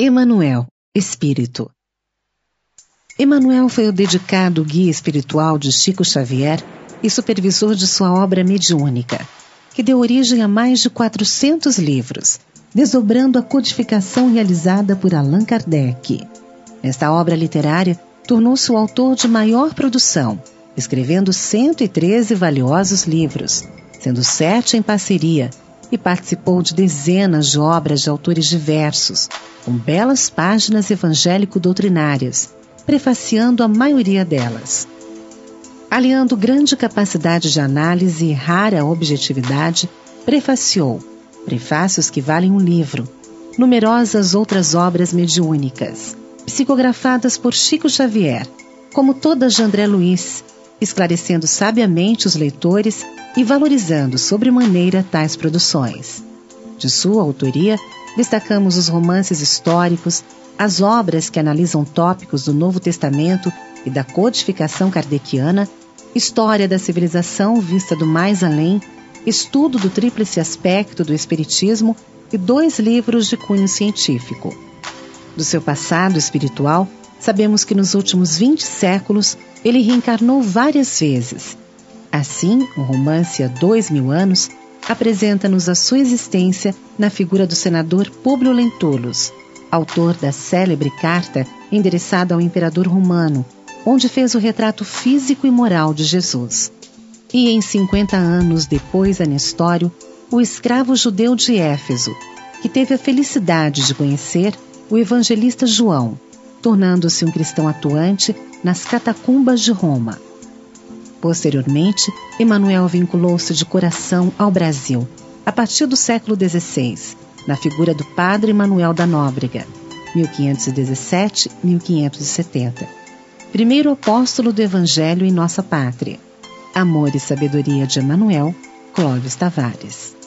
Emanuel, Espírito. Emanuel foi o dedicado guia espiritual de Chico Xavier e supervisor de sua obra mediúnica, que deu origem a mais de 400 livros, desdobrando a codificação realizada por Allan Kardec. Nesta obra literária, tornou-se o autor de maior produção, escrevendo 113 valiosos livros, sendo sete em parceria, e participou de dezenas de obras de autores diversos, com belas páginas evangélico-doutrinárias, prefaciando a maioria delas. Aliando grande capacidade de análise e rara objetividade, prefaciou prefácios que valem um livro, numerosas outras obras mediúnicas, psicografadas por Chico Xavier, como todas de André Luiz, esclarecendo sabiamente os leitores e valorizando sobremaneira tais produções. De sua autoria, destacamos os romances históricos, as obras que analisam tópicos do Novo Testamento e da codificação kardeciana, história da civilização vista do mais além, estudo do tríplice aspecto do Espiritismo e dois livros de cunho científico. Do seu passado espiritual, sabemos que nos últimos 20 séculos ele reencarnou várias vezes. Assim, o romance Há Dois Mil Anos apresenta-nos a sua existência na figura do senador Públio Lentulus, autor da célebre carta endereçada ao imperador romano, onde fez o retrato físico e moral de Jesus. E em 50 anos depois a Nestório, o escravo judeu de Éfeso, que teve a felicidade de conhecer o evangelista João, tornando-se um cristão atuante nas catacumbas de Roma. Posteriormente, Emanuel vinculou-se de coração ao Brasil, a partir do século XVI, na figura do Padre Manuel da Nóbrega, 1517-1570, primeiro apóstolo do Evangelho em nossa pátria. Amor e Sabedoria de Emanuel, Clóvis Tavares.